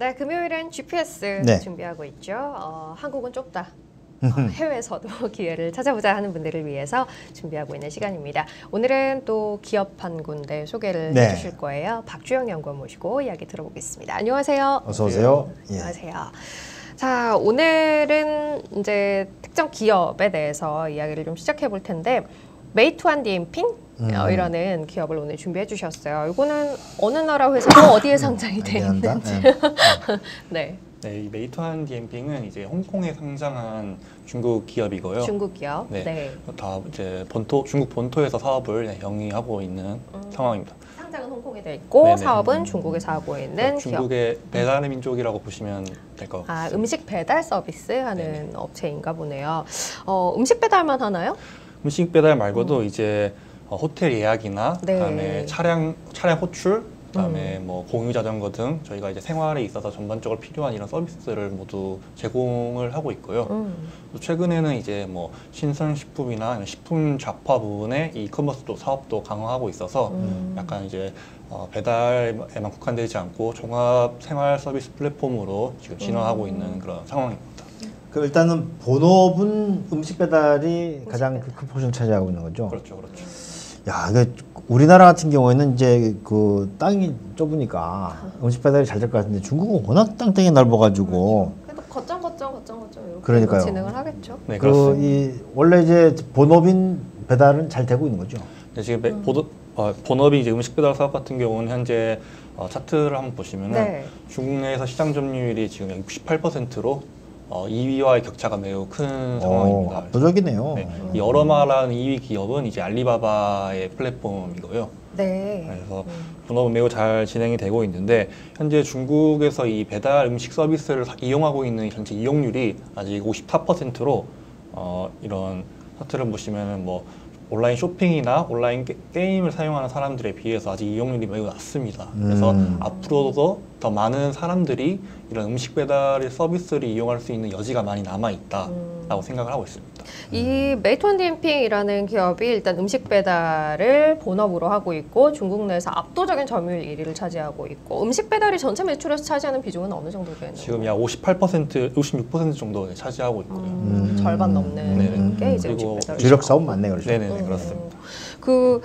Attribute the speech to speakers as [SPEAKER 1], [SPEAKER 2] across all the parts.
[SPEAKER 1] 네, 금요일엔 GPS
[SPEAKER 2] 네.
[SPEAKER 1] 준비하고 있죠. 어, 한국은 좁다. 어, 해외에서도 기회를 찾아보자 하는 분들을 위해서 준비하고 있는 시간입니다. 오늘은 또 기업 한 군데 소개를
[SPEAKER 2] 네.
[SPEAKER 1] 해주실 거예요. 박주영 연구원 모시고 이야기 들어보겠습니다. 안녕하세요.
[SPEAKER 2] 어서 오세요. 예.
[SPEAKER 1] 안녕하세요. 자, 오늘은 이제 특정 기업에 대해서 이야기를 좀 시작해 볼 텐데 메이투안 디엠핑
[SPEAKER 2] 음.
[SPEAKER 1] 어, 이라는 기업을 오늘 준비해 주셨어요. 이거는 어느 나라 회사고 어디에 상장이 돼
[SPEAKER 2] 안녕한다.
[SPEAKER 1] 있는지.
[SPEAKER 2] 예.
[SPEAKER 1] 네,
[SPEAKER 3] 네, 이 메이투한 디엠핑은 이제 홍콩에 상장한 중국 기업이고요.
[SPEAKER 1] 중국 기업. 네.
[SPEAKER 3] 네. 다 이제 본토 중국 본토에서 사업을 네, 영위하고 있는
[SPEAKER 1] 음.
[SPEAKER 3] 상황입니다.
[SPEAKER 1] 상장은 홍콩에 돼 있고
[SPEAKER 3] 네네.
[SPEAKER 1] 사업은 중국에서 하고 있는 기업.
[SPEAKER 3] 중국의 배달의 민족이라고 보시면 될 것 같습니다.
[SPEAKER 1] 아, 음식 배달 서비스 하는
[SPEAKER 3] 네네.
[SPEAKER 1] 업체인가 보네요. 어, 음식 배달만 하나요?
[SPEAKER 3] 음식 배달 말고도 이제 어, 호텔 예약이나
[SPEAKER 1] 네.
[SPEAKER 3] 그다음에 차량 차량 호출 그다음에
[SPEAKER 1] 음.
[SPEAKER 3] 뭐 공유 자전거 등 저희가 이제 생활에 있어서 전반적으로 필요한 이런 서비스를 모두 제공을 하고 있고요.
[SPEAKER 1] 음.
[SPEAKER 3] 또 최근에는 이제 뭐 신선식품이나 식품 잡화 부분의 e-commerce도 사업도 강화하고 있어서
[SPEAKER 1] 음.
[SPEAKER 3] 약간 이제 어, 배달에만 국한되지 않고 종합 생활 서비스 플랫폼으로 지금 진화하고
[SPEAKER 1] 음.
[SPEAKER 3] 있는 그런 상황입니다.
[SPEAKER 2] 그 일단은 본업은 음식 배달이
[SPEAKER 1] 음식
[SPEAKER 2] 가장. 큰 포션 차지하고 있는 거죠.
[SPEAKER 3] 그렇죠, 그렇죠.
[SPEAKER 2] 야, 그 우리나라 같은 경우에는 이제 그 땅이 좁으니까 음식 배달이 잘 될 것 같은데 중국은 워낙 땅덩이 넓어가지고
[SPEAKER 1] 그래도 거점 거점 거점 거점 이렇게
[SPEAKER 2] 그러니까요.
[SPEAKER 1] 진행을 하겠죠.
[SPEAKER 3] 네,
[SPEAKER 2] 그
[SPEAKER 3] 그렇습니다.
[SPEAKER 2] 이 원래 이제 본업인 배달은 잘 되고 있는 거죠.
[SPEAKER 3] 네, 지금 매-
[SPEAKER 1] 음.
[SPEAKER 3] 보도, 어, 본업이 이제 음식 배달 사업 같은 경우는 현재 어, 차트를 한번 보시면은
[SPEAKER 1] 네.
[SPEAKER 3] 중국 내에서 시장 점유율이 지금 68%로 어, 2위와의 격차가 매우 큰 상황입니다.
[SPEAKER 2] 어, 압도적이네요.
[SPEAKER 3] 네, 이 여러마라는 2위 기업은 이제 알리바바의 플랫폼이고요.
[SPEAKER 1] 네.
[SPEAKER 3] 그래서
[SPEAKER 1] 음.
[SPEAKER 3] 본업은 매우 잘 진행이 되고 있는데 현재 중국에서 이 배달 음식 서비스를 사- 이용하고 있는 전체 이용률이 아직 54%로 어, 이런 차트를 보시면은 뭐 온라인 쇼핑이나 온라인 게, 게임을 사용하는 사람들에 비해서 아직 이용률이 매우 낮습니다. 그래서
[SPEAKER 2] 음.
[SPEAKER 3] 앞으로도 더 많은 사람들이 이런 음식 배달의 서비스를 이용할 수 있는 여지가 많이 남아 있다라고
[SPEAKER 1] 음.
[SPEAKER 3] 생각을 하고 있습니다.
[SPEAKER 1] 이 메이톤 디엠핑이라는 기업이 일단 음식 배달을 본업으로 하고 있고 중국 내에서 압도적인 점유율 1위를 차지하고 있고 음식 배달이 전체 매출에서 차지하는 비중은 어느 정도 되는
[SPEAKER 3] 지금 약 58%, 56% 정도 차지하고 있고요.
[SPEAKER 1] 음,
[SPEAKER 2] 음.
[SPEAKER 1] 절반 넘는
[SPEAKER 3] 네네.
[SPEAKER 1] 게 이제 음식 배달.
[SPEAKER 2] 주력 사업 맞네요, 그렇죠.
[SPEAKER 3] 네네네
[SPEAKER 1] 음,
[SPEAKER 3] 그렇습니다.
[SPEAKER 1] 그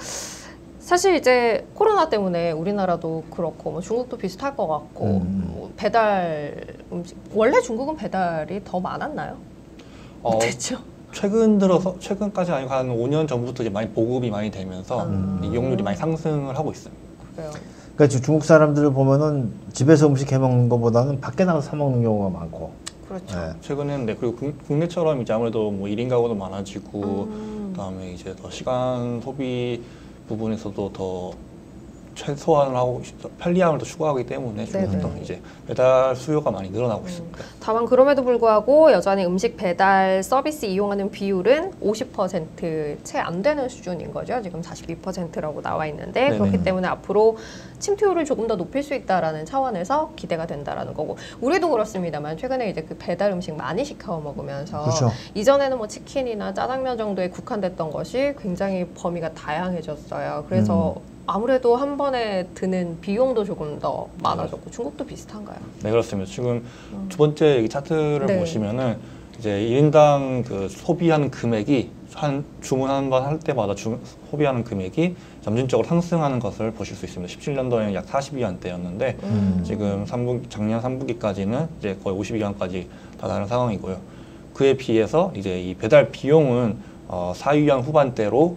[SPEAKER 1] 사실 이제 코로나 때문에 우리나라도 그렇고 뭐 중국도 비슷할 것 같고
[SPEAKER 2] 음.
[SPEAKER 1] 뭐 배달 음식 원래 중국은 배달이 더 많았나요?
[SPEAKER 3] 어,
[SPEAKER 1] 어땠죠?
[SPEAKER 3] 최근 들어서 최근까지 아니고 한 5년 전부터 이제 많이 보급이 많이 되면서
[SPEAKER 1] 음.
[SPEAKER 3] 이용률이 많이 상승을 하고 있습니다.
[SPEAKER 1] 그래요.
[SPEAKER 2] 그러니까 지금 중국 사람들을 보면은 집에서 음식 해 먹는 것보다는 밖에 나가서 사 먹는 경우가 많고.
[SPEAKER 1] 그렇죠.
[SPEAKER 2] 네.
[SPEAKER 3] 최근에는 네, 그리고 국- 국내처럼 이제 아무래도 뭐 1인 가구도 많아지고
[SPEAKER 1] 음.
[SPEAKER 3] 그다음에 이제 더 시간 소비 부분에서도 더 최소한을 하고 편리함을 더 추구하기 때문에
[SPEAKER 1] 네네.
[SPEAKER 3] 이제 배달 수요가 많이 늘어나고
[SPEAKER 1] 음.
[SPEAKER 3] 있습니다.
[SPEAKER 1] 다만 그럼에도 불구하고 여전히 음식 배달 서비스 이용하는 비율은 50%채 안 되는 수준인 거죠. 지금 42%라고 나와 있는데
[SPEAKER 3] 네네.
[SPEAKER 1] 그렇기 때문에 앞으로 침투율을 조금 더 높일 수 있다라는 차원에서 기대가 된다라는 거고 우리도 그렇습니다만 최근에 이제 그 배달 음식 많이 시켜 먹으면서
[SPEAKER 2] 그렇죠.
[SPEAKER 1] 이전에는 뭐 치킨이나 짜장면 정도에 국한됐던 것이 굉장히 범위가 다양해졌어요. 그래서
[SPEAKER 2] 음.
[SPEAKER 1] 아무래도 한 번에 드는 비용도 조금 더 많아졌고 중국도 비슷한가요?
[SPEAKER 3] 네 그렇습니다. 지금 두 번째 이 차트를
[SPEAKER 1] 네.
[SPEAKER 3] 보시면은 이제 1인당 그 소비하는 금액이 한 주문 한 번 할 때마다 주, 소비하는 금액이 점진적으로 상승하는 것을 보실 수 있습니다. 17년도에는 약 42위안대였는데
[SPEAKER 2] 음.
[SPEAKER 3] 지금 3분, 작년 3분기까지는 이제 거의 52위안까지 다다른 상황이고요. 그에 비해서 이제 이 배달 비용은 어, 4위안 후반대로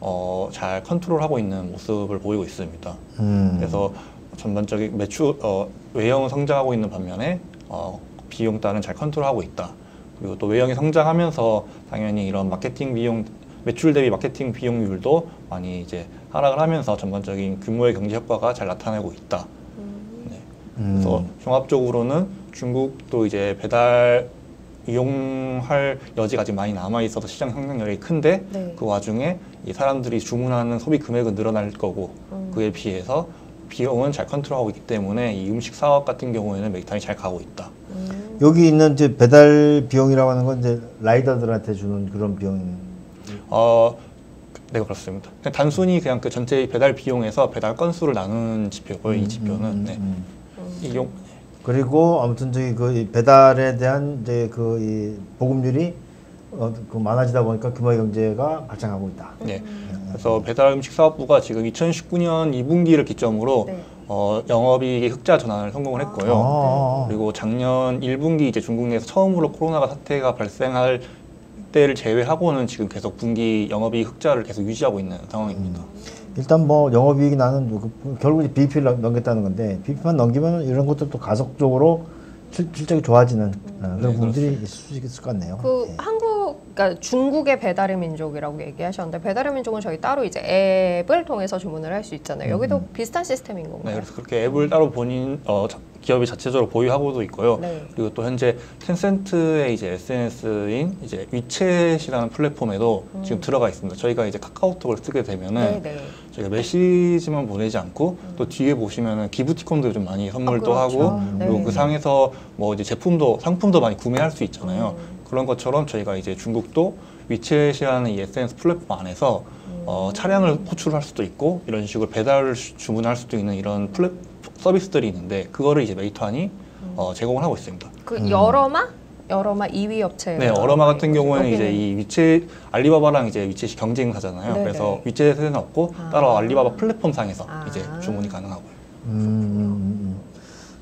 [SPEAKER 3] 어, 잘 컨트롤하고 있는 모습을 보이고 있습니다.
[SPEAKER 2] 음.
[SPEAKER 3] 그래서 전반적인 매출 어, 외형은 성장하고 있는 반면에 어, 비용 따른 잘 컨트롤하고 있다. 그리고 또 외형이 성장하면서 당연히 이런 마케팅 비용 매출 대비 마케팅 비용률도 많이 이제 하락을 하면서 전반적인 규모의 경제 효과가 잘 나타나고 있다. 네.
[SPEAKER 2] 음.
[SPEAKER 3] 그래서 종합적으로는 중국도 이제 배달 이용할 여지가 아직 많이 남아 있어서 시장 성장력이 큰데
[SPEAKER 1] 네.
[SPEAKER 3] 그 와중에 이 사람들이 주문하는 소비 금액은 늘어날 거고
[SPEAKER 1] 음.
[SPEAKER 3] 그에 비해서 비용은 잘 컨트롤하고 있기 때문에 이 음식 사업 같은 경우에는 메이탄이 잘 가고 있다.
[SPEAKER 1] 음.
[SPEAKER 2] 여기 있는 이제 배달 비용이라고 하는 건 이제 라이더들한테 주는 그런 비용.
[SPEAKER 3] 어, 네 그렇습니다. 그냥 단순히 그냥 그 전체 배달 비용에서 배달 건수를 나눈 지표고요. 이 지표는
[SPEAKER 2] 음,
[SPEAKER 3] 네.
[SPEAKER 2] 음.
[SPEAKER 1] 음.
[SPEAKER 3] 이용
[SPEAKER 2] 그리고 아무튼 저기 그이 배달에 대한 이제 그이 보급률이 어, 그 많아지다 보니까 규모의 경제가 발생하고 있다.
[SPEAKER 3] 네. 그래서 배달 음식 사업부가 지금 2019년 2분기를 기점으로
[SPEAKER 1] 네.
[SPEAKER 3] 어, 영업이익의 흑자 전환을 성공을 했고요.
[SPEAKER 2] 아.
[SPEAKER 3] 그리고 작년 1분기 이제 중국 내에서 처음으로 코로나가 사태가 발생할 때를 제외하고는 지금 계속 분기 영업이익 흑자를 계속 유지하고 있는 상황입니다.
[SPEAKER 2] 일단 뭐 영업이익이 나는 그- 결국 이제 BP를 넘겼다는 건데 BP만 넘기면 이런 것들도 가속적으로 실, 실적이 좋아지는 어, 그런
[SPEAKER 3] 네,
[SPEAKER 2] 부분들이 있을 수 있을 것 같네요.
[SPEAKER 1] 그
[SPEAKER 2] 예.
[SPEAKER 1] 한국, 그러니까 중국의 배달의 민족이라고 얘기하셨는데 배달의 민족은 저희 따로 이제 앱을 통해서 주문을 할 수 있잖아요. 여기도 비슷한 시스템인
[SPEAKER 3] 네,
[SPEAKER 1] 건가요?
[SPEAKER 3] 그래서 그렇게 앱을 따로 본인 어, 자- 기업이 자체적으로 보유하고도 있고요.
[SPEAKER 1] 네.
[SPEAKER 3] 그리고 또 현재 텐센트의 이제 SNS인 이제 위챗이라는 플랫폼에도 지금 들어가 있습니다. 저희가 이제 카카오톡을 쓰게 되면은
[SPEAKER 1] 네, 네.
[SPEAKER 3] 저희가 메시지만 보내지 않고 또 뒤에 보시면은 기프티콘도 좀 많이 선물도
[SPEAKER 1] 아, 그렇죠.
[SPEAKER 3] 하고
[SPEAKER 1] 네.
[SPEAKER 3] 그리고 그 상에서 뭐 이제 제품도 상품도 많이 구매할 수 있잖아요.
[SPEAKER 1] 음.
[SPEAKER 3] 그런 것처럼 저희가 이제 중국도 위챗이라는 이 SNS 플랫폼 안에서
[SPEAKER 1] 음.
[SPEAKER 3] 어, 차량을 호출할 수도 있고 이런 식으로 배달을 주- 주문할 수도 있는 이런 플랫 서비스들이 있는데 그거를 이제 메이투안이
[SPEAKER 1] 음.
[SPEAKER 3] 어, 제공을 하고 있습니다.
[SPEAKER 1] 그 어러머? 어러머 2위 업체.
[SPEAKER 3] 네, 어러머 같은 경우에는 이제 이 위챗 알리바바랑 이제 위챗이 경쟁사잖아요.
[SPEAKER 1] 네네.
[SPEAKER 3] 그래서 위챗에는 없고
[SPEAKER 1] 아.
[SPEAKER 3] 따로 알리바바 플랫폼 상에서
[SPEAKER 1] 아.
[SPEAKER 3] 이제 주문이 가능하고요.
[SPEAKER 2] 음, 음, 음.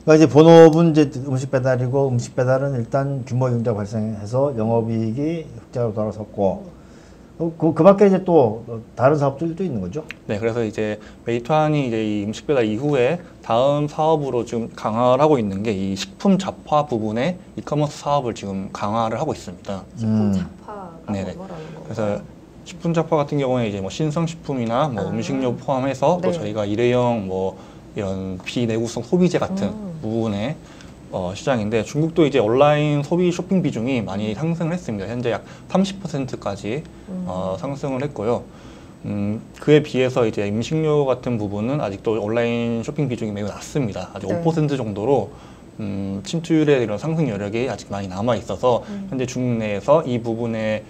[SPEAKER 2] 그러니까 이제 본업은 이제 음식 배달이고 음식 배달은 일단 규모 경제가 발생해서 영업이익이 흑자로 돌아섰고 어, 그, 그 밖에 이제 또 다른 사업들도 있는 거죠.
[SPEAKER 3] 네, 그래서 이제 메이트환이 이제 이 음식 배달 이후에 다음 사업으로 지금 강화를 하고 있는 게 이 식품 잡화 부분의 이커머스 사업을 지금 강화를 하고 있습니다.
[SPEAKER 1] 식품
[SPEAKER 2] 음.
[SPEAKER 1] 자파가
[SPEAKER 3] 네네. 그래서 식품 잡화 같은 경우에 이제 뭐 신성 식품이나 뭐
[SPEAKER 1] 아.
[SPEAKER 3] 음식료 포함해서 또
[SPEAKER 1] 네.
[SPEAKER 3] 저희가 일회용 뭐 이런 비내구성 소비재 같은
[SPEAKER 1] 음.
[SPEAKER 3] 부분의 어, 시장인데 중국도 이제 온라인 소비 쇼핑 비중이 많이 상승을 했습니다. 현재 약 30%까지
[SPEAKER 1] 음.
[SPEAKER 3] 어, 상승을 했고요. 음, 그에 비해서 이제 음식료 같은 부분은 아직도 온라인 쇼핑 비중이 매우 낮습니다. 아직
[SPEAKER 1] 네.
[SPEAKER 3] 5% 정도로 음, 침투율의 이런 상승 여력이 아직 많이 남아 있어서
[SPEAKER 1] 음.
[SPEAKER 3] 현재 중국 내에서 이 부분에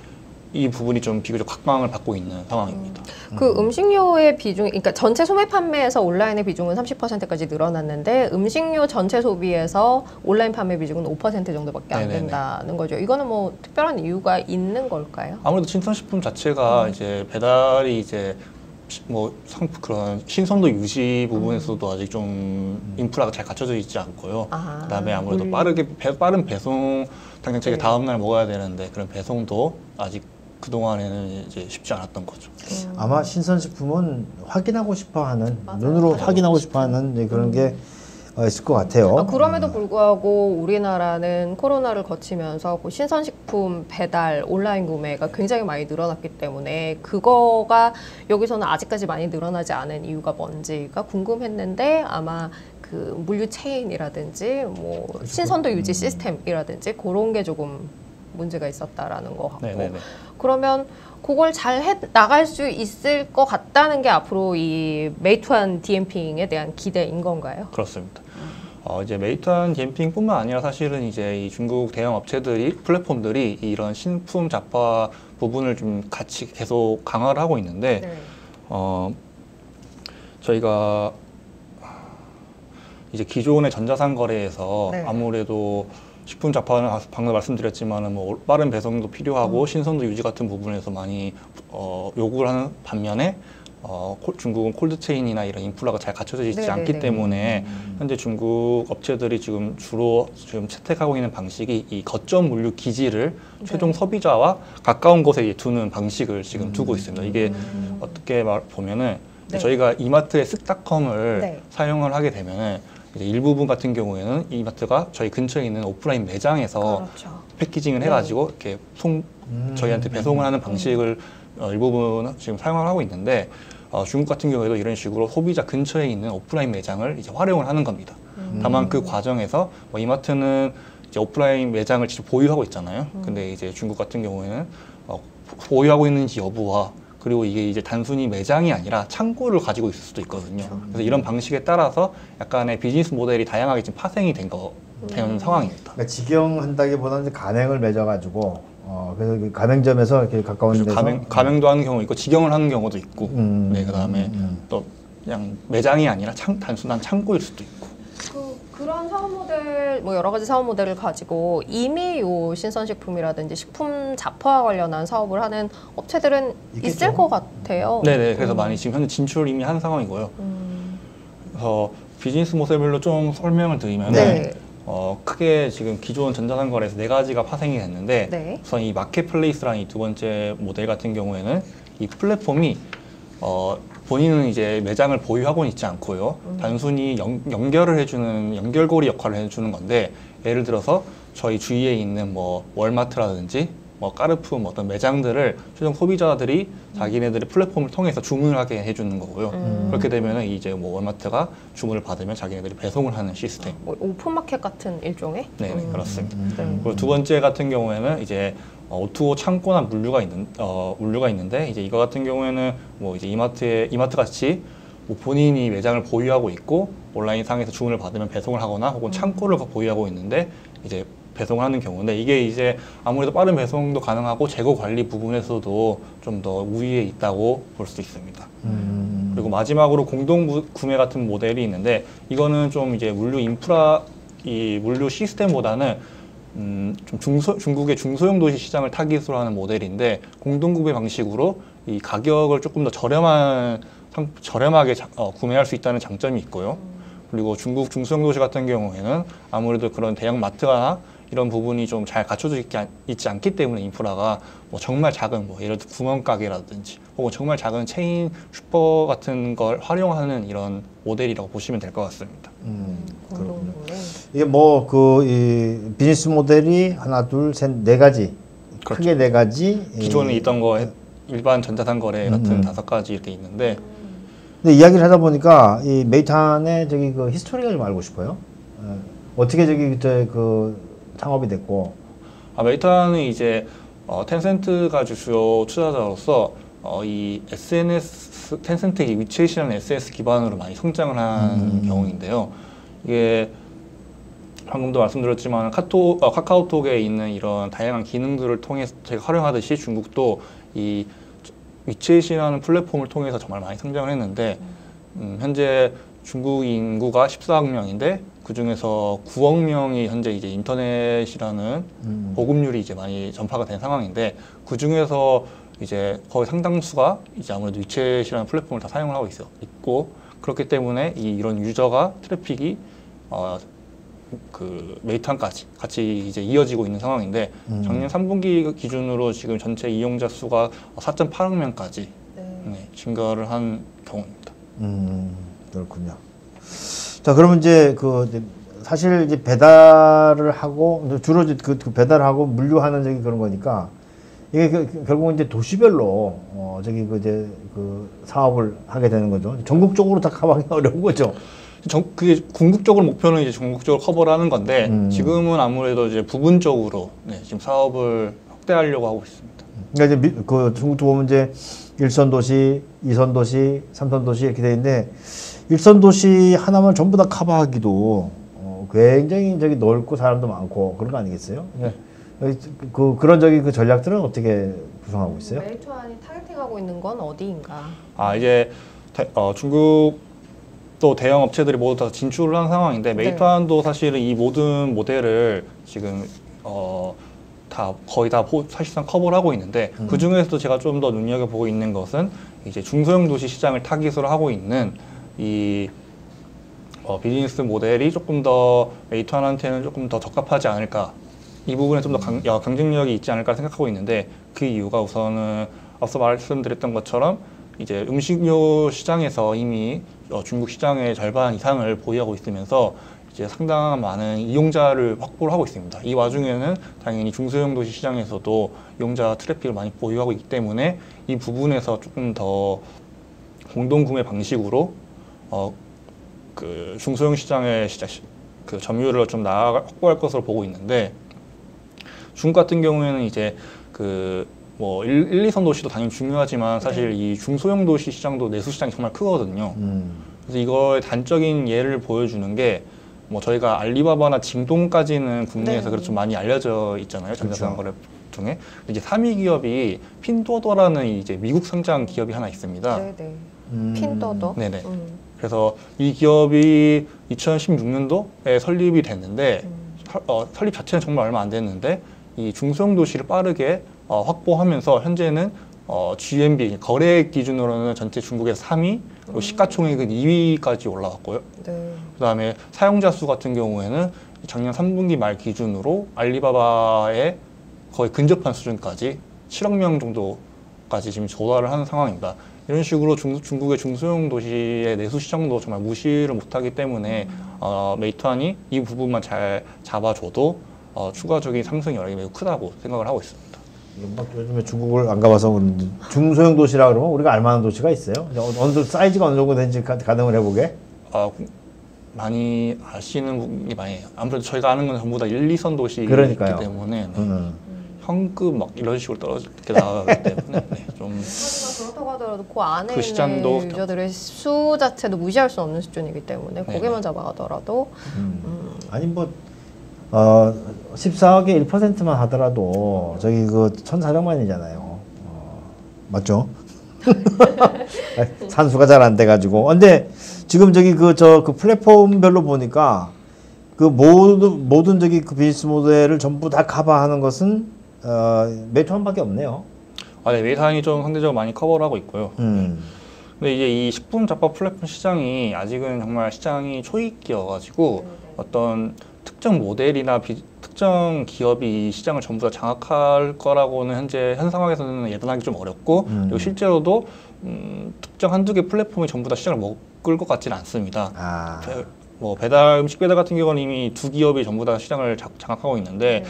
[SPEAKER 3] 이 부분이 좀 비교적 각광을 받고 있는 상황입니다.
[SPEAKER 1] 그 음식료의 비중, 그러니까 전체 소매 판매에서 온라인의 비중은 30%까지 늘어났는데 음식료 전체 소비에서 온라인 판매 비중은 5% 정도밖에 안
[SPEAKER 3] 네네네.
[SPEAKER 1] 된다는 거죠. 이거는 뭐 특별한 이유가 있는 걸까요?
[SPEAKER 3] 아무래도 신선식품 자체가
[SPEAKER 1] 음.
[SPEAKER 3] 이제 배달이 이제 시- 뭐 상, 그런 신선도 유지 부분에서도 아직 좀 인프라가 잘 갖춰져 있지 않고요.
[SPEAKER 1] 음. 아,
[SPEAKER 3] 그다음에 아무래도
[SPEAKER 1] 물-
[SPEAKER 3] 빠르게 배, 빠른 배송 당장 저희
[SPEAKER 1] 네.
[SPEAKER 3] 다음 날 먹어야 되는데 그런 배송도 아직 그 동안에는 이제 쉽지 않았던 거죠.
[SPEAKER 1] 음.
[SPEAKER 2] 아마 신선식품은 확인하고 싶어 하는
[SPEAKER 1] 맞아요.
[SPEAKER 2] 눈으로 확인하고 싶어 하는 이제 그런 게 어, 있을 것 같아요.
[SPEAKER 1] 아, 그럼에도 불구하고 우리나라는 코로나를 거치면서 그 신선식품 배달 온라인 구매가 굉장히 많이 늘어났기 때문에 그거가 여기서는 아직까지 많이 늘어나지 않은 이유가 뭔지가 궁금했는데 아마 그 물류 체인이라든지 뭐 신선도 유지 시스템이라든지 그런 게 조금 문제가 있었다라는 것 같고
[SPEAKER 3] 네네네.
[SPEAKER 1] 그러면 그걸 잘 해 나갈 수 있을 것 같다는 게 앞으로 이 메이투안 디엔핑에 대한 기대인 건가요?
[SPEAKER 3] 그렇습니다. 어, 이제 메이투안 디엔핑뿐만 아니라 사실은 이제 이 중국 대형 업체들이 플랫폼들이 이런 식품 잡화 부분을 좀 같이 계속 강화를 하고 있는데
[SPEAKER 1] 네.
[SPEAKER 3] 어, 저희가 이제 기존의 전자상 거래에서
[SPEAKER 1] 네.
[SPEAKER 3] 아무래도 식품 아- 방금 말씀드렸지만은 뭐 빠른 배송도 필요하고
[SPEAKER 1] 음.
[SPEAKER 3] 신선도 유지 같은 부분에서 많이 어, 요구를 하는 반면에 어, 콜- 중국은 콜드체인이나 이런 인프라가 잘 갖춰져 있지
[SPEAKER 1] 네네네.
[SPEAKER 3] 않기 때문에 현재 중국 업체들이 지금 주로 지금 채택하고 있는 방식이 이 거점 물류 기지를
[SPEAKER 1] 네.
[SPEAKER 3] 최종 소비자와 가까운 곳에 두는 방식을 지금 두고 있습니다. 이게
[SPEAKER 1] 음.
[SPEAKER 3] 어떻게 말 보면은
[SPEAKER 1] 네.
[SPEAKER 3] 저희가 이마트의 쓱닷컴을
[SPEAKER 1] 네.
[SPEAKER 3] 사용을 하게 되면은 일부분 같은 경우에는 이마트가 저희 근처에 있는 오프라인 매장에서
[SPEAKER 1] 그렇죠.
[SPEAKER 3] 패키징을
[SPEAKER 1] 네.
[SPEAKER 3] 해가지고 이렇게 송
[SPEAKER 2] 음.
[SPEAKER 3] 저희한테 배송을 하는 방식을 어, 일부분 지금 사용을 하고 있는데 어, 중국 같은 경우에도 이런 식으로 소비자 근처에 있는 오프라인 매장을 이제 활용을 하는 겁니다.
[SPEAKER 1] 음.
[SPEAKER 3] 다만 그 과정에서 뭐 이마트는 이제 오프라인 매장을 직접 보유하고 있잖아요.
[SPEAKER 1] 음.
[SPEAKER 3] 근데 이제 중국 같은 경우에는 어, 보유하고 있는지 여부와 그리고 이게 이제 단순히 매장이 아니라 창고를 가지고 있을 수도 있거든요.
[SPEAKER 1] 그렇죠.
[SPEAKER 3] 그래서 이런 방식에 따라서 약간의 비즈니스 모델이 다양하게 지금 파생이 된 거, 된
[SPEAKER 1] 음.
[SPEAKER 3] 상황입니다.
[SPEAKER 2] 그러니까 직영한다기보다는 이제 가맹을 맺어가지고 어, 그래서 그 가맹점에서 이렇게 가까운 데서
[SPEAKER 3] 가맹, 가맹도 하는 경우 있고 직영을 하는 경우도 있고,
[SPEAKER 2] 음.
[SPEAKER 3] 네, 그다음에
[SPEAKER 2] 음.
[SPEAKER 3] 또 그냥 매장이 아니라 창, 단순한 창고일 수도 있고.
[SPEAKER 1] 모델 뭐 여러 가지 사업 모델을 가지고 이미 요 신선식품이라든지 식품 자포와 관련한 사업을 하는 업체들은
[SPEAKER 2] 있겠죠.
[SPEAKER 1] 있을 것 같아요.
[SPEAKER 3] 네네. 그래서
[SPEAKER 1] 음.
[SPEAKER 3] 많이 지금 현재 진출을 이미 한 상황이고요.
[SPEAKER 1] 음.
[SPEAKER 3] 그래서 비즈니스 모델별로 좀 설명을 드리면
[SPEAKER 1] 네.
[SPEAKER 3] 어, 크게 지금 기존 전자상거래에서 네 가지가 파생이 됐는데
[SPEAKER 1] 네.
[SPEAKER 3] 우선 이 마켓플레이스라는 이두 번째 모델 같은 경우에는 이 플랫폼이 어, 본인은 이제 매장을 보유하고는 있지 않고요. 단순히 연, 연결을 해주는 연결고리 역할을 해주는 건데 예를 들어서 저희 주위에 있는 뭐 월마트라든지 뭐 까르푸 뭐 어떤 매장들을 최종 소비자들이 자기네들의 플랫폼을 통해서 주문을 하게 해주는 거고요.
[SPEAKER 1] 음.
[SPEAKER 3] 그렇게 되면은 이제 뭐 월마트가 주문을 받으면 자기네들이 배송을 하는 시스템.
[SPEAKER 1] 뭐 오픈마켓 같은 일종의?
[SPEAKER 3] 네, 네
[SPEAKER 1] 음.
[SPEAKER 3] 그렇습니다.
[SPEAKER 1] 네.
[SPEAKER 3] 그리고 두 번째 같은 경우에는 이제 어, O2O 창고나 물류가 있는 어, 물류가 있는데 이제 이거 같은 경우에는 뭐 이제 이마트에 이마트 같이 뭐 본인이 매장을 보유하고 있고 온라인 상에서 주문을 받으면 배송을 하거나 혹은 창고를 보유하고 있는데 이제 배송을 하는 경우인데 이게 이제 아무래도 빠른 배송도 가능하고 재고 관리 부분에서도 좀 더 우위에 있다고 볼 수 있습니다.
[SPEAKER 2] 음.
[SPEAKER 3] 그리고 마지막으로 공동 무- 구매 같은 모델이 있는데 이거는 좀 이제 물류 인프라 이 물류 시스템보다는 음, 좀 중소, 중국의 중소형 도시 시장을 타깃으로 하는 모델인데 공동 구매 방식으로 이 가격을 조금 더 저렴한 상- 저렴하게 자- 어, 구매할 수 있다는 장점이 있고요. 그리고 중국 중소형 도시 같은 경우에는 아무래도 그런 대형 마트가 이런 부분이 좀 잘 갖춰져 않, 있지 않기 때문에 인프라가 뭐 정말 작은 뭐 예를 들어 구멍가게라든지 혹은 정말 작은 체인 슈퍼 같은 걸 활용하는 이런 모델이라고 보시면 될 것 같습니다.
[SPEAKER 2] 음, 그렇군요. 이게 뭐 그 이 비즈니스 모델이 하나, 둘, 셋, 네 가지.
[SPEAKER 3] 그렇죠.
[SPEAKER 2] 크게 네 가지.
[SPEAKER 3] 기존에
[SPEAKER 2] 이-
[SPEAKER 3] 있던 거 일반 전자상 거래 같은
[SPEAKER 2] 음.
[SPEAKER 3] 다섯 가지 이렇게 있는데
[SPEAKER 2] 근데 이야기를 하다 보니까 이 메이탄의 저기 그 히스토리를 좀 알고 싶어요. 어, 어떻게 저기 저그 창업이 됐고.
[SPEAKER 3] 아, 메이타는 이제 어, 텐센트가 주요 투자자로서 어, 이 SNS 텐센트의 위챗이라는 SNS 기반으로 많이 성장을 한
[SPEAKER 2] 음.
[SPEAKER 3] 경우인데요. 이게 방금도 말씀드렸지만 카톡, 어, 카카오톡에 있는 이런 다양한 기능들을 통해서 제가 활용하듯이 중국도 이 위챗이라는 플랫폼을 통해서 정말 많이 성장을 했는데 음, 현재 중국 인구가 14억 명인데 그 중에서 9억 명이 현재 이제 인터넷이라는
[SPEAKER 2] 음.
[SPEAKER 3] 보급률이 이제 많이 전파가 된 상황인데 그 중에서 이제 거의 상당수가 이제 아무래도 위챗이라는 플랫폼을 다 사용을 하고 있어 있고 그렇기 때문에 이 이런 user가 traffic이 어, 그 메이투안까지 같이 이제 이어지고 있는 상황인데
[SPEAKER 2] 음.
[SPEAKER 3] 작년 3분기 기준으로 지금 전체 이용자 수가 4.8억 명까지
[SPEAKER 1] 네.
[SPEAKER 3] 네, 증가를 한 경우입니다.
[SPEAKER 2] 음, 그렇군요. 자, 그러면 이제 그 이제 사실 이제 배달을 하고 주로 이제 그, 그 배달하고 물류하는 저기 그런 거니까 이게 그- 그 결국은 이제 도시별로 어 저기 그 이제 그 사업을 하게 되는 거죠. 전국적으로 다 커버하기 어려운 거죠.
[SPEAKER 3] 전, 그게 궁극적으로 목표는 이제 전국적으로 커버를 하는 건데
[SPEAKER 2] 음.
[SPEAKER 3] 지금은 아무래도 이제 부분적으로 네, 지금 사업을 확대하려고 하고 있습니다.
[SPEAKER 2] 그러니까 이제 미- 그 중국도 보면 이제 일선 도시, 이선 도시, 삼선 도시 이렇게 돼 있는데 일선 도시 하나만 전부 다 커버하기도 어, 굉장히 저기 넓고 사람도 많고 그런 거 아니겠어요? 네. 그 그런 저기 그 전략들은 어떻게 구성하고 있어요?
[SPEAKER 1] 메이투안이 targeting하고 있는 건 어디인가?
[SPEAKER 3] 아 이제 대- 어, 중국 또 대형 업체들이 모두 다 진출을 한 상황인데
[SPEAKER 1] 네.
[SPEAKER 3] 메이퇀도 사실은 이 모든 모델을 지금 어, 다 거의 다 보- 사실상 커버를 하고 있는데
[SPEAKER 2] 음.
[SPEAKER 3] 그 중에서도 제가 좀 더 눈여겨 보고 있는 것은 이제 중소형 도시 시장을 타깃으로 하고 있는 이 어, 비즈니스 모델이 조금 더 메이트환한테는 조금 더 적합하지 않을까 이 부분에 좀더 경쟁력이 있지 않을까 생각하고 있는데 그 이유가 우선은 앞서 말씀드렸던 것처럼 이제 음식료 시장에서 이미 어, 중국 시장의 절반 이상을 보유하고 있으면서 이제 상당한 많은 이용자를 확보를 하고 있습니다. 이 와중에는 당연히 중소형 도시 시장에서도 이용자 트래픽을 많이 보유하고 있기 때문에 이 부분에서 조금 더 공동 구매 방식으로 어, 그 중소형 시장의 시장 그 점유율을 좀 나아 확보할 것으로 보고 있는데 중국 같은 경우에는 이제 그 뭐 1, 2선 도시도 당연히 중요하지만 사실 이 중소형 도시 시장도 내수 시장이 정말 크거든요.
[SPEAKER 2] 음.
[SPEAKER 3] 그래서 이거의 단적인 예를 보여주는 게 뭐 저희가 알리바바나 징동까지는 국내에서
[SPEAKER 1] 네.
[SPEAKER 3] 그래도 좀 많이 알려져 있잖아요.
[SPEAKER 2] 그렇죠.
[SPEAKER 3] 전자상 거래 중에 이제 3위 기업이 핀도더라는 이제 미국 상장 기업이 하나 있습니다.
[SPEAKER 1] 네네.
[SPEAKER 2] 음.
[SPEAKER 1] 핀더더.
[SPEAKER 3] 네네.
[SPEAKER 1] 음.
[SPEAKER 3] 그래서 이 기업이 2016년도에 설립이 됐는데 설- 어, 설립 자체는 정말 얼마 안 됐는데 이 중소형 도시를 빠르게 어, 확보하면서 현재는 어, GMB 거래액 기준으로는 전체 중국에서 3위 그리고 시가총액은 2위까지 올라왔고요.
[SPEAKER 1] 네.
[SPEAKER 3] 그다음에 사용자 수 같은 경우에는 작년 3분기 말 기준으로 알리바바의 거의 근접한 수준까지 7억 명 정도까지 지금 조달을 하는 상황입니다. 이런 식으로 중, 중국의 중소형 도시의 내수 시장도 정말 무시를 못하기 때문에 어, 메이트안이 이 부분만 잘 잡아줘도 어, 추가적인 상승 여력이 매우 크다고 생각을 하고 있습니다.
[SPEAKER 2] 막 요즘에 중국을 안 가봐서 그런지 중소형 도시라 그러면 우리가 알만한 도시가 있어요. 어느 정도 사이즈가 어느 정도 되는지 가- 가늠을 해보게.
[SPEAKER 3] 아, 구- 많이 아시는 분이 많이 해요. 아무래도 저희가 아는 건 전부 다 1, 2선 도시이기
[SPEAKER 2] 그러니까요.
[SPEAKER 3] 때문에 네.
[SPEAKER 2] 음.
[SPEAKER 3] 현급 막 이런 식으로 떨어지게 나가기 때문에 네, 좀
[SPEAKER 1] 그렇다고 하더라도 그 안에
[SPEAKER 3] 그 시장도
[SPEAKER 1] 있는 유저들의 수 자체도 무시할 수 없는 수준이기 때문에
[SPEAKER 3] 네.
[SPEAKER 1] 고개만 잡아가더라도
[SPEAKER 2] 음. 아니 뭐 어, 14억의 1%만 하더라도 저기 그 1,400만이잖아요. 어, 맞죠? 산수가 잘 안 돼가지고. 근데 지금 저기 그 저그 플랫폼별로 보니까 그 모든 모든 저기 그 비즈니스 모델을 전부 다 커버하는 것은 어, 메이투안밖에 없네요.
[SPEAKER 3] 아, 네, 메이퇀이 좀 상대적으로 많이 커버를 하고 있고요.
[SPEAKER 2] 음.
[SPEAKER 3] 근데 이제 이 식품 잡화 플랫폼 시장이 아직은 정말 시장이 초입기여가지고 어떤 특정 모델이나 비- 특정 기업이 이 시장을 전부 다 장악할 거라고는 현재 현 상황에서는 예단하기 좀 어렵고
[SPEAKER 2] 음.
[SPEAKER 3] 그리고 실제로도 음, 특정 한두 개 플랫폼이 전부 다 시장을 먹을 것 같지는 않습니다.
[SPEAKER 2] 아.
[SPEAKER 3] 배- 뭐 배달 음식 배달 같은 경우는 이미 두 기업이 전부 다 시장을 자- 장악하고 있는데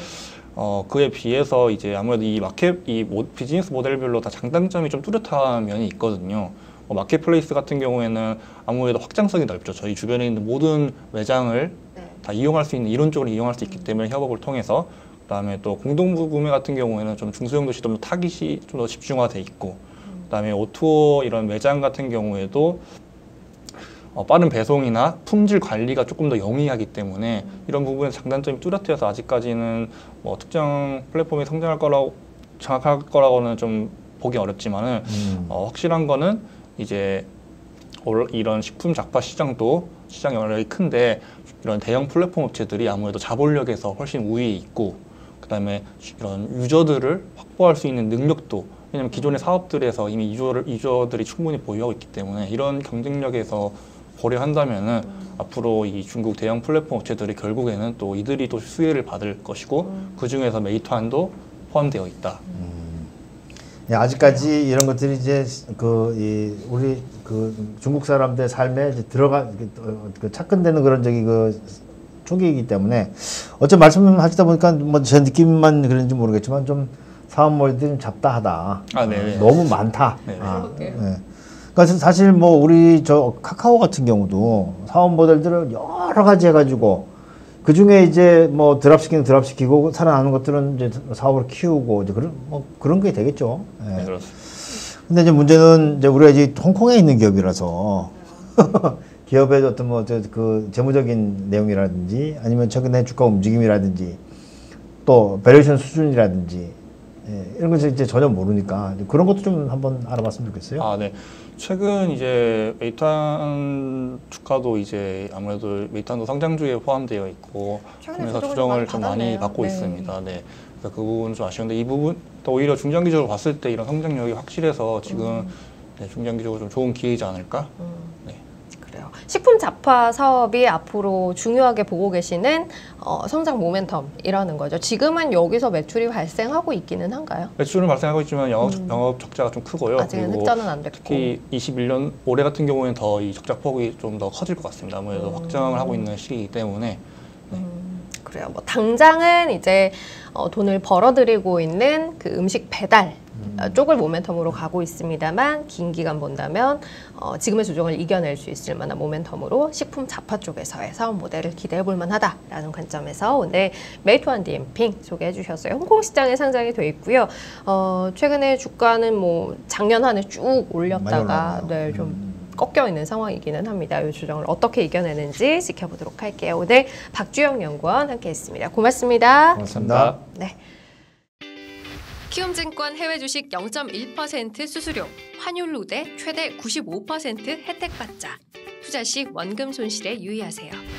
[SPEAKER 3] 어 그에 비해서 이제 아무래도 이 마켓 이 모- 비즈니스 모델별로 다 장단점이 좀 뚜렷한 면이 있거든요. 뭐 marketplace 같은 경우에는 아무래도 확장성이 넓죠. 저희 주변에 있는 모든 매장을 다 이용할 수 있는 이론적으로 이용할 수 있기 때문에 협업을 통해서 그다음에 또 공동 구매 같은 경우에는 좀 중소형 도시 좀더 타깃이 좀 더 집중화돼 있고 그다음에 O2O 이런 매장 같은 경우에도 어, 빠른 배송이나 품질 관리가 조금 더 용이하기 때문에 이런 부분에 장단점이 뚜렷해서 아직까지는 뭐 특정 플랫폼이 성장할 거라고 장악할 거라고는 좀 보기 어렵지만은
[SPEAKER 2] 음.
[SPEAKER 3] 어, 확실한 거는 이제 올- 이런 식품 작파 시장도 시장 영향력이 큰데 이런 대형 플랫폼 업체들이 아무래도 자본력에서 훨씬 우위에 있고 그다음에 이런 유저들을 확보할 수 있는 능력도 왜냐면 기존의 사업들에서 이미 유저를 유저들이 충분히 보유하고 있기 때문에 이런 경쟁력에서 고려한다면은 앞으로 이 중국 대형 플랫폼 업체들이 결국에는 또 이들이 또 수혜를 받을 것이고 그 중에서 메이트안도 포함되어 있다.
[SPEAKER 2] 예, 아직까지 이런 것들이 이제 그 이 우리 그 중국 사람들 삶에 이제 들어가 그, 어, 그 착근되는 그런 저기 그 초기이기 때문에 어째 말씀하시다 보니까 뭐 제 느낌만 그런지 모르겠지만 좀 사업 모델들이 좀 잡다하다.
[SPEAKER 3] 아, 네네.
[SPEAKER 2] 어, 너무 많다.
[SPEAKER 3] 네네.
[SPEAKER 2] 아, 예. 그러니까 사실 뭐 우리 저 카카오 같은 경우도 사업 모델들을 여러 가지 해가지고 그 중에 이제 뭐 drop시키는 drop시키고 살아나는 것들은 이제 사업을 키우고 이제 그런 뭐 그런 게 되겠죠. 예.
[SPEAKER 3] 네, 그렇습니다.
[SPEAKER 2] 근데 이제 문제는 이제 우리가 이제 홍콩에 있는 기업이라서 기업의 어떤 뭐 그 재무적인 내용이라든지 아니면 최근에 주가 움직임이라든지 또 밸류에이션 수준이라든지 예, 이런 것을 이제 전혀 모르니까 그런 것도 좀 한번 알아봤으면 좋겠어요.
[SPEAKER 3] 아, 네. 최근 이제 메이퇀 주가도 이제 아무래도 메이퇀도 성장주에 포함되어 있고 그래서
[SPEAKER 1] 조정을
[SPEAKER 3] 조정을 좀좀
[SPEAKER 1] 많이.
[SPEAKER 3] 받고
[SPEAKER 1] 네.
[SPEAKER 3] 있습니다. 네. 그래서 그 부분 좀 아쉬운데 이 부분 또 오히려 중장기적으로 봤을 때 이런 성장력이 확실해서 지금
[SPEAKER 1] 음.
[SPEAKER 3] 네, 중장기적으로 좀 좋은 기회이지 않을까? 네.
[SPEAKER 1] 식품 잡화 사업이 앞으로 중요하게 보고 계시는 어, 성장 모멘텀이라는 거죠. 지금은 여기서 매출이 발생하고 있기는 한가요?
[SPEAKER 3] 매출은 발생하고 있지만 영업, 영업 적자가 좀 크고요.
[SPEAKER 1] 음. 아직은 흑자는 안 됐고.
[SPEAKER 3] 특히 21년 올해 같은 경우에는 더 이 적자 폭이 좀 더 커질 것 같습니다. 아무래도
[SPEAKER 1] 음.
[SPEAKER 3] 확장을 하고 있는 시기이기 때문에
[SPEAKER 1] 그래요. 뭐 당장은 이제 어, 돈을 벌어들이고 있는 그 음식 배달 어, 쪽을 모멘텀으로 가고 있습니다만 긴 기간 본다면 어, 지금의 조정을 이겨낼 수 있을 만한 모멘텀으로 식품 잡화 쪽에서의 사업 모델을 기대해 볼 만하다라는 관점에서 오늘 메이투안 디엔핑 소개해 주셨어요. 홍콩 시장에 상장이 돼 있고요. 어, 최근에 주가는 뭐 작년 한 해 쭉 올렸다가
[SPEAKER 2] 올랐네요.
[SPEAKER 1] 네, 좀 꺾여 있는 상황이기는 합니다. 이 조정을 어떻게 이겨내는지 지켜보도록 할게요. 오늘 박주영 연구원 함께했습니다. 고맙습니다.
[SPEAKER 2] 고맙습니다.
[SPEAKER 1] 네. 키움증권 해외 주식 0.1% 수수료, 환율 우대 최대 95% 혜택 받자. 투자 시 원금 손실에 유의하세요.